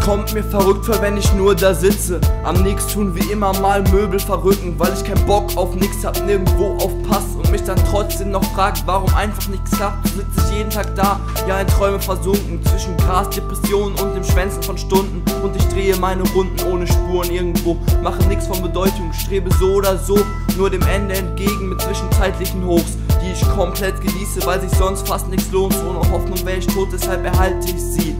kommt mir verrückt vor, wenn ich nur da sitze. Am nix tun wie immer mal Möbel verrücken, weil ich keinen Bock auf nix hab, nirgendwo aufpasst und mich dann trotzdem noch fragt, warum einfach nichts klappt. Sitze ich jeden Tag da, ja in Träume versunken, zwischen Gras, Depressionen und dem Schwänzen von Stunden. Und ich drehe meine Runden ohne Spuren irgendwo, mache nix von Bedeutung, strebe so oder so nur dem Ende entgegen mit zwischenzeitlichen Hochs die ich komplett genieße, weil sich sonst fast nichts lohnt. Ohne Hoffnung wäre ich tot, deshalb erhalte ich sie.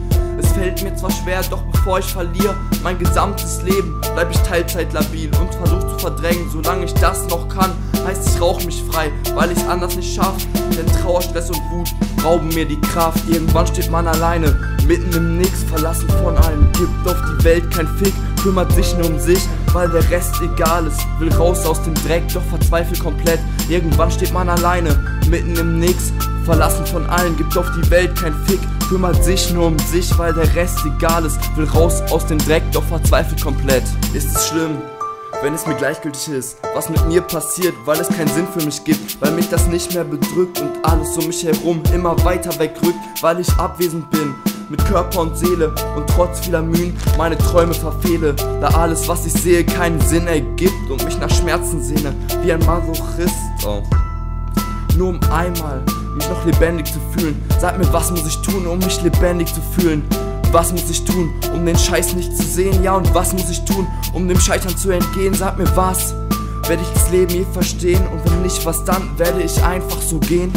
Fällt mir zwar schwer, doch bevor ich verliere mein gesamtes Leben, bleib ich teilzeitlabil und versuch zu verdrängen. Solange ich das noch kann, heißt ich rauch mich frei, weil ich's anders nicht schaff. Denn Trauer, Stress und Wut rauben mir die Kraft. Irgendwann steht man alleine, mitten im Nix, verlassen von allen. Gibt auf die Welt kein Fick, kümmert sich nur um sich, weil der Rest egal ist. Will raus aus dem Dreck, doch verzweifelt komplett. Irgendwann steht man alleine, mitten im Nix, verlassen von allen. Gibt auf die Welt kein Fick, kümmert sich nur um sich, weil der Rest egal ist. Will raus aus dem Dreck, doch verzweifelt komplett. Ist es schlimm? wenn es mir gleichgültig ist, was mit mir passiert, weil es keinen Sinn für mich gibt, weil mich das nicht mehr bedrückt und alles um mich herum immer weiter wegrückt, weil ich abwesend bin mit Körper und Seele und trotz vieler Mühen meine Träume verfehle, da alles, was ich sehe, keinen Sinn ergibt und mich nach Schmerzen sehne, wie ein Masochist. Oh. Nur um einmal mich noch lebendig zu fühlen. Sag mir, was muss ich tun, um mich lebendig zu fühlen? Was muss ich tun, um den Scheiß nicht zu sehen? Ja, und was muss ich tun, um dem Scheitern zu entgehen? Sag mir was. Werde ich das Leben je verstehen? Und wenn nicht, was dann? Werde ich einfach so gehen?